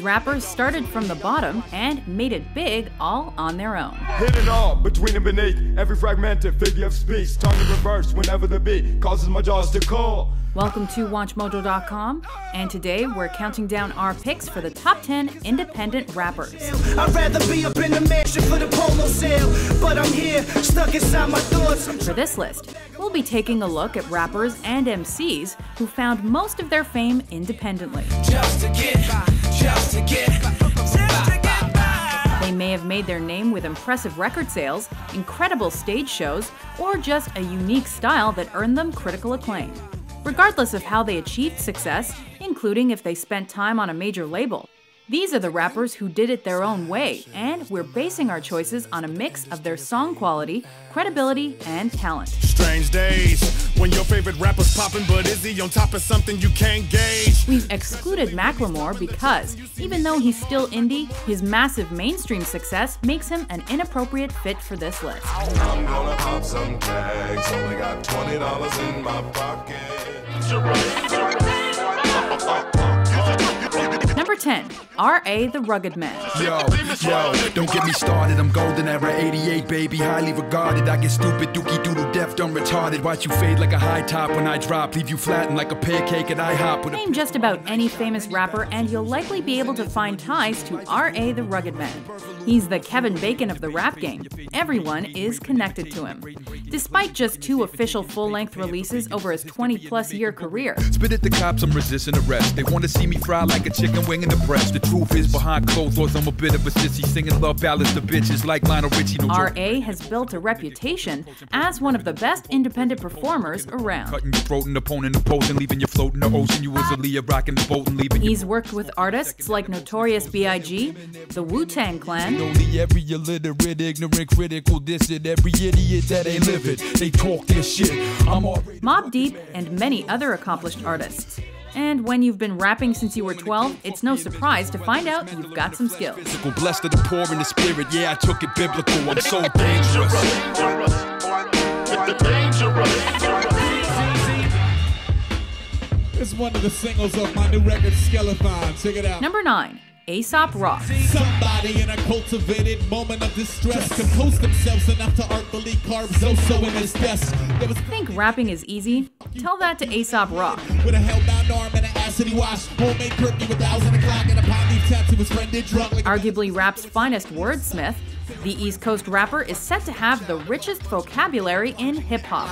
These rappers started from the bottom and made it big all on their own. Hidden all between and beneath every fragmented figure of speech. Tongue in reverse whenever the beat causes my jaws to call. Welcome to WatchMojo.com, and today we're counting down our picks for the top 10 independent rappers. I'd rather be up in the mansion for the polo sale, but I'm here, stuck inside my thoughts. For this list, we'll be taking a look at rappers and MCs who found most of their fame independently. Just to get, just to get. They may have made their name with impressive record sales, incredible stage shows, or just a unique style that earned them critical acclaim. Regardless of how they achieved success, including if they spent time on a major label, these are the rappers who did it their own way, and we're basing our choices on a mix of their song quality, credibility, and talent. Strange days when your favorite rapper's popping, but is he on top of something you can't gauge? We've excluded Macklemore because, even though he's still indie, his massive mainstream success makes him an inappropriate fit for this list. I'm gonna pop some tags. Only got twenty dollars in my pocket. 10, R.A. the Rugged Man. Yo, yo, don't get me started. I'm golden era 88, baby. Highly regarded. I get stupid, dookie doodle, deaf, dumb, retarded. Watch you fade like a high top when I drop. Leave you flattened like a pancake at IHOP with a Name just about any famous rapper, and you'll likely be able to find ties to R.A. the Rugged Man. He's the Kevin Bacon of the rap game. Everyone is connected to him. Despite just two official full length releases over his 20 plus year career, Spit at the cops, I'm resisting arrest. They wanna see me fry like a chicken wing in the breast. The truth is, behind closed doors, I'm a bit of a sissy. Singing love ballads to bitches like Lionel Richie. No. R.A. has built a reputation as one of the best independent performers around. Cutting your throat and opponent opposing, leaving you floating the ocean. You was a Leah rocking the boat and leaving. He's worked with artists like Notorious B.I.G., the Wu Tang Clan, Only every illiterate, ignorant, critical. Every idiot that ain't live it. They talk their shit. I'm already. Mobb Deep, and many other accomplished artists. And when you've been rapping since you were 12, it's no surprise to find out you've got some skills. Blessed of the poor in the spirit. Yeah, I took it biblical. I'm so dangerous. It's one of the singles of my new record, Skeleton. Check it out. Number 9, Aesop Rock. Somebody in a cultivated moment of distress compose themselves enough to artfully carve Zoso in his desk. There was Think rapping is easy? Tell that to Aesop Rock. with a hellbound arm and an acid wash. Homemade curtain with a thousand o'clock and a pine leaf tattoo. His friend did drunk like Arguably rap's finest wordsmith, the East Coast rapper is said to have the richest vocabulary in hip hop.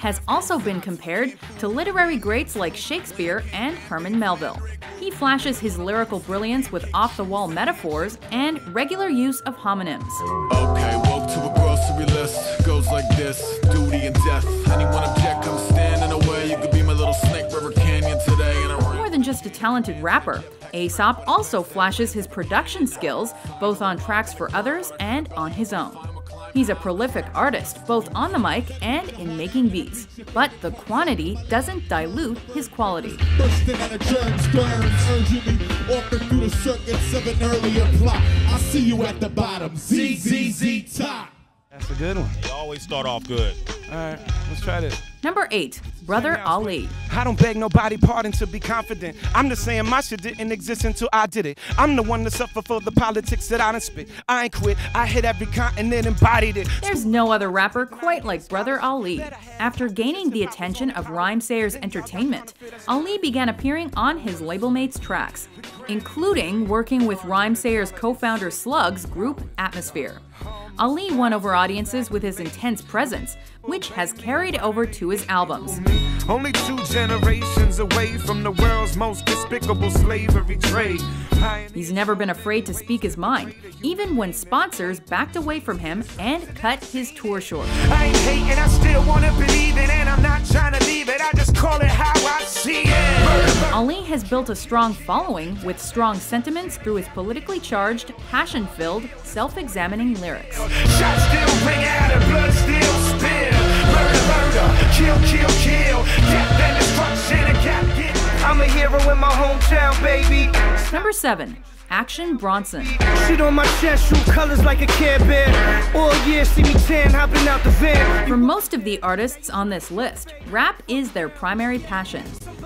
Has also been compared to literary greats like Shakespeare and Herman Melville. He flashes his lyrical brilliance with off the wall metaphors and regular use of homonyms. Okay, woke to a grocery list. Goes like this duty and death. Anyone object, come stand in the way. You could be my little Snake River Canyon today. More than just a talented rapper, Aesop also flashes his production skills both on tracks for others and on his own. He's a prolific artist, both on the mic and in making beats. But the quantity doesn't dilute his quality. bursting out of germs, germs, urging me walking through the circuits of an earlier plot. I see you at the bottom. Z Z Z top. That's a good one. They always start off good. All right, let's try this. Number 8, Brother Ali. I don't beg nobody pardon to be confident. I'm just saying my shit didn't exist until I did it. I'm the one to suffer for the politics that I done spit. I ain't quit. I hit every continent, embodied it. There's no other rapper quite like Brother Ali. After gaining the attention of Rhymesayers Entertainment, Ali began appearing on his label mates' tracks, including working with Rhymesayers co-founder Slug's group Atmosphere. Ali won over audiences with his intense presence, which has carried over to his albums. Only two generations away from the world's most despicable slavery trade. He's never been afraid to speak his mind, even when sponsors backed away from him and cut his tour short. I ain't hating, I still wanna believe it, and I'm not trying to leave it. I just call it how I see it. Ali has built a strong following with strong sentiments through his politically charged, passion filled, self examining lyrics. Baby. Number 7. Action Bronson. Shit on my chest, shoot colors like a Care Bear. All year, see me tan, hopping out the van. For most of the artists on this list, rap is their primary passion.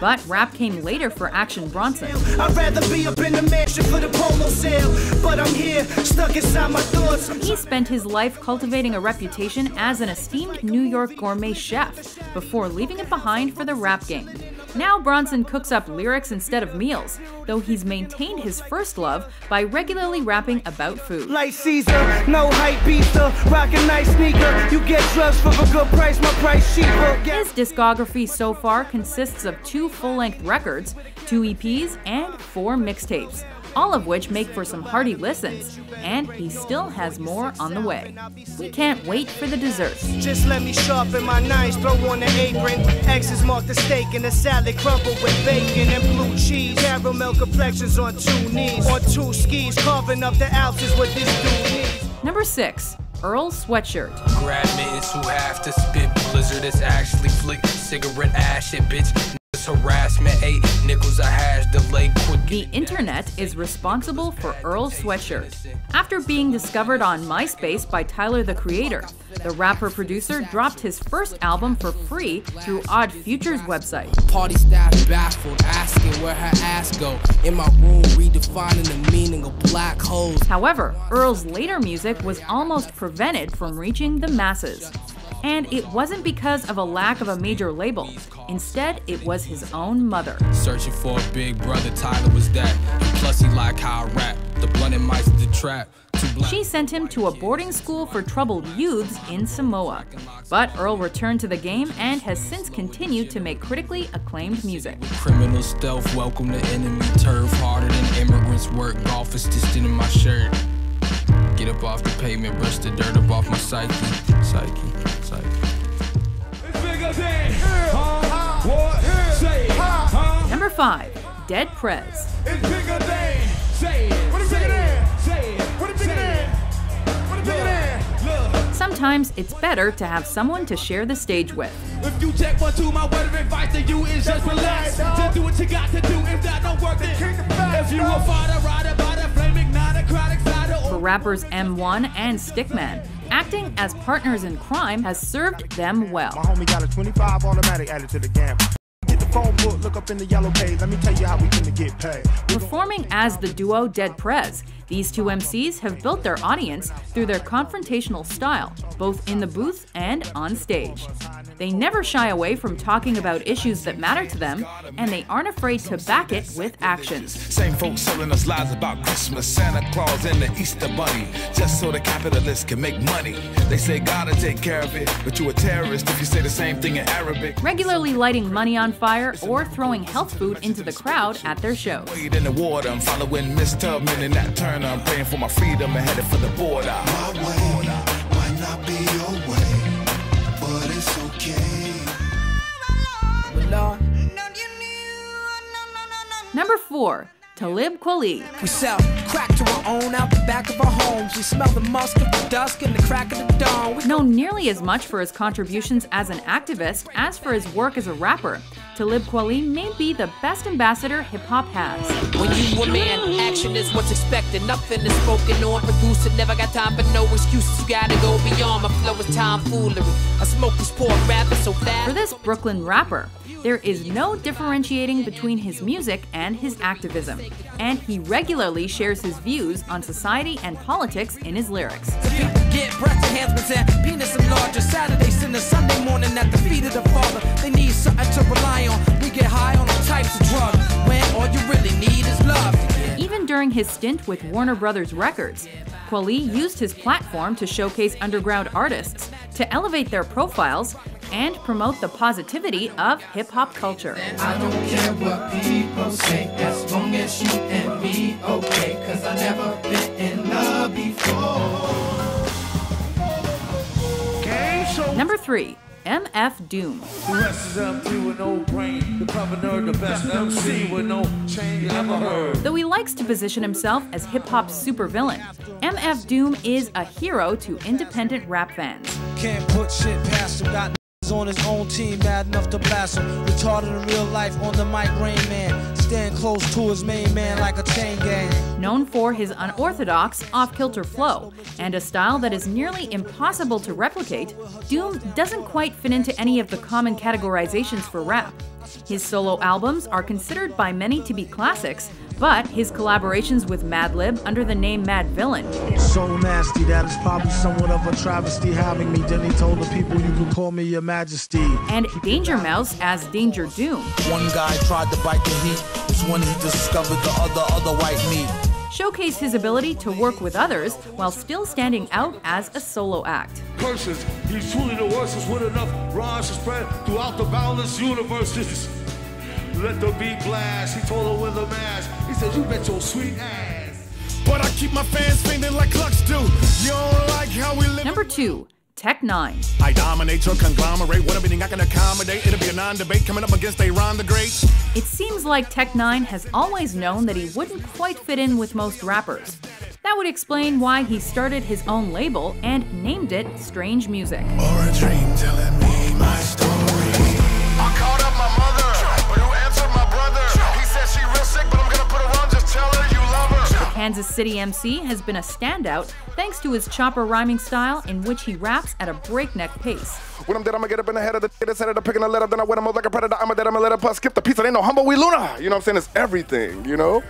But rap came later for Action Bronson. I'd rather be up in the mansion for the polo sale. But I'm here, stuck inside my thoughts. He spent his life cultivating a reputation as an esteemed New York gourmet chef before leaving it behind for the rap game. Now Bronson cooks up lyrics instead of meals, though he's maintained his first love by regularly rapping about food. Like Caesar, no hype beaster, rock a nice sneaker. You get drugs for a good price, my price cheaper. His discography so far consists of two full-length records, two EPs, and four mixtapes all of which make for some hearty listens, and he still has more on the way. We can't wait for the desserts. Just let me sharpen my knives, throw on the apron. X's mark the steak and the salad crumbled with bacon and blue cheese. Caramel complexions on two knees, on two skis, carving up the ounces with this dude needs. Number six. Earl Sweatshirt. Grab mittens who have to spit blizzard. It's actually flick cigarette ash and bitch harassment, eight nickels a hash, delay quick. The internet is responsible for Earl Sweatshirt. After being discovered on MySpace by Tyler the Creator, the rapper producer dropped his first album for free through Odd Future's website. Party staff baffled, asking where her ass go. In my room, redefining the meaning of black holes. However, Earl's later music was almost prevented from reaching the masses. And it wasn't because of a lack of a major label. Instead, it was his own mother. Searching for a big brother, Tyler was that. And plus, he like how I rap. The blunted mice, the trap. She sent him to a boarding school for troubled youths in Samoa. But Earl returned to the game and has since continued to make critically acclaimed music. Criminal stealth, welcome to enemy turf. Harder than immigrants work, golf is stitched in my shirt. Get up off the pavement, brush the dirt up off my psyche. Psyche, psyche. Number five, Dead Prez. Sometimes it's better to have someone to share the stage with. If you check one, two, my word of advice to you is just relax. To do what you got to do, if that don't work, then if you a fighter, rider, by rappers M1 and Stickman, acting as partners in crime has served them well. My homie got a 25 automatic added to the game. Get the phone book, look up in the yellow page. Let me tell you how we gonna get paid. Performing as the duo Dead Prez, these two MCs have built their audience through their confrontational style, both in the booth and on stage. They never shy away from talking about issues that matter to them, and they aren't afraid to back it with actions. Same folks selling us lies about Christmas, Santa Claus, and the Easter Bunny, just so the capitalists can make money. They say gotta take care of it, but you a terrorist if you say the same thing in Arabic. Regularly lighting money on fire or throwing health food into the crowd at their shows. Wade in the water, I'm following Miss Tubman in that turn. I'm praying for my freedom and headed for the border. My way might not be your way, but it's okay. Number four, Talib Kweli. We sell crack to our own out the back of our homes. We smell the musk of the dusk and the crack of the dawn. We Known nearly as much for his contributions as an activist as for his work as a rapper, Talib Kweli may be the best ambassador hip hop has. When you a man, action is what's expected. Nothing is spoken. Never got time for no excuses. You gotta go beyond. My flow is tomfoolery. I smoke these poor rappers so fast. For this Brooklyn rapper, there is no differentiating between his music and his activism, and he regularly shares his views on society and politics in his lyrics. Get breast enhancements and penis enlarger. Saturday, Sunday, Sunday morning at the feet of the Father. They need something to rely on. We get high on all types of drugs when all you really need is love. Even during his stint with Warner Brothers Records, Kweli used his platform to showcase underground artists, to elevate their profiles, and promote the positivity of hip hop culture. I don't care what people say, as long as you and me okay, cause I never been in love before. Number three, MF Doom. The rest is empty with no brain. The governor, the best MC with no chain you ever heard. Though he likes to position himself as hip hop's supervillain, MF Doom is a hero to independent rap fans. Can't put shit past him, got on his own team, mad enough to blast him. Retarded in real life on the mic, Rain Man. Stand close to his main man like a chain gang. Known for his unorthodox, off kilter flow and a style that is nearly impossible to replicate, Doom doesn't quite fit into any of the common categorizations for rap. His solo albums are considered by many to be classics, but his collaborations with Madlib under the name Madvillain. So nasty that it's probably somewhat of a travesty having me. Then he told the people you could call me your majesty. And Danger Mouse as Danger Doom. One guy tried to bite the heat, was when he discovered the other, other white meat. Showcase his ability to work with others while still standing out as a solo act. Curses, he's truly the worst with enough rhymes to spread throughout the boundless universes. Let the beat blast. He told her with a mask. He said, You bet your sweet ass. But I keep my fans fainting like clucks do. You don't like how we live. Number two, Tech N9ne. I dominate your conglomerate. What anything I can accommodate. It'll be a non-debate coming up against Ron the Great. It seems like Tech N9ne has always known that he wouldn't quite fit in with most rappers. That would explain why he started his own label and named it Strange Music. Kansas City MC has been a standout thanks to his chopper rhyming style in which he raps at a breakneck pace. When I'm dead, I'ma get up in the head of the instead of picking a letter, then I wet him up like a predator. I'm a dead, I'm a letter plus skip the pizza. Ain't no humble we Luna. You know what I'm saying? It's everything, you know?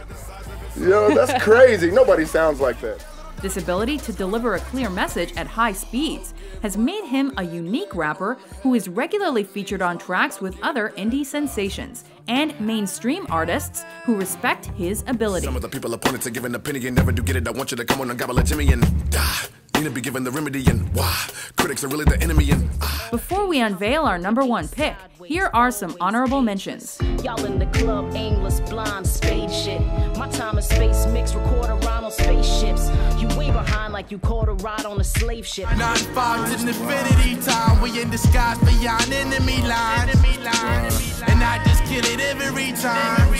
Yo, that's crazy. Nobody sounds like that. This ability to deliver a clear message at high speeds has made him a unique rapper who is regularly featured on tracks with other indie sensations and mainstream artists who respect his ability. Some of the people opponents are giving opinion, never do get it. I want you to come on and gobble a Jimmy and die. Need to be given the remedy and why critics are really the enemy and Before we unveil our number one pick, here are some honorable mentions. Y'all in the club, aimless, blind, spade shit. My time and space mix, record a rhyme on spaceships. You way behind like you caught a ride on a slave ship. Nine five to infinity time. We in disguise beyond enemy lines. And I just kill it every time.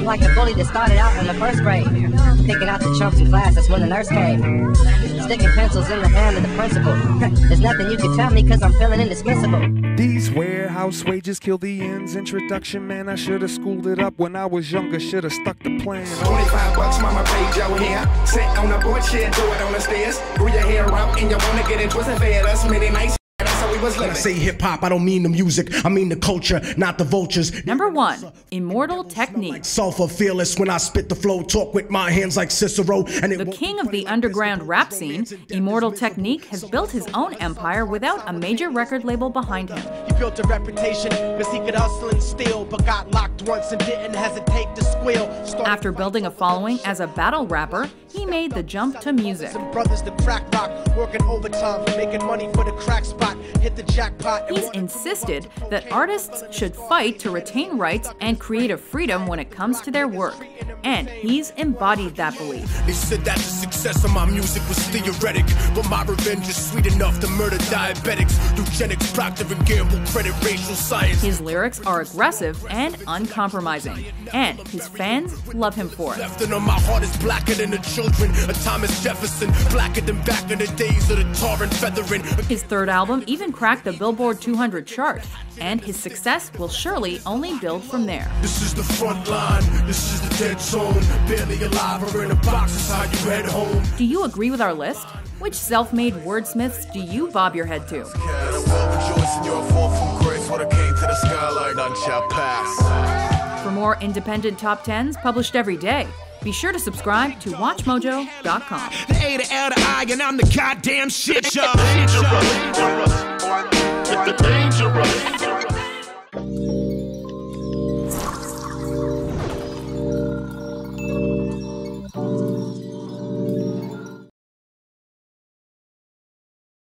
I'm like the bully that started out in the first grade, picking out the chumps in class. That's when the nurse came, sticking pencils in the hand of the principal. There's nothing you can tell me because I'm feeling indispensable. These warehouse wages kill the ends. Introduction, man, I should have schooled it up when I was younger. Should have stuck the plan. 25 bucks, mama paid your hair. Sit on the board, shit, do it on the stairs. Grew your hair out and you wanna get it twisted. Fed us many nights. When I say hip hop, I don't mean the music, I mean the culture, not the vultures. Number one, Immortal Technique. Sulfur fearless when I spit the flow, talk with my hands like Cicero, and it The king of the underground rap scene, Immortal Technique has built his own empire without a major record label behind him. He built a reputation because he could hustle and steal, but got locked once and didn't hesitate to squeal. Started After building a following as a battle rapper, he made the jump to music. some brothers to crack rock, working overtime, making money for the crack spot. Hit the jackpot. and He's insisted that artists should fight to retain rights and creative freedom when it comes to their work. And he's embodied that belief. They said that the success of my music was theoretic, but my revenge is sweet enough to murder diabetics. Eugenics, Procter and Gamble, credit racial science. His lyrics are aggressive and uncompromising, and his fans love him for it. Left and on my heart is blacker than the children. A Thomas Jefferson, blacker than back in the days of the tar and feathering. His third album even cracked the Billboard 200 chart, and his success will surely only build from there. This is the front line, this is the dead zone. Barely alive or in a box is how you head home. Do you agree with our list? Which self made wordsmiths do you bob your head to? And the world rejoicing you're a fall from grace. What I came to the sky like none shall pass. For more independent top 10s published every day, be sure to subscribe to WatchMojo.com. The A to L to I, and I'm the goddamn shit, y'all. Dangerous. Dangerous.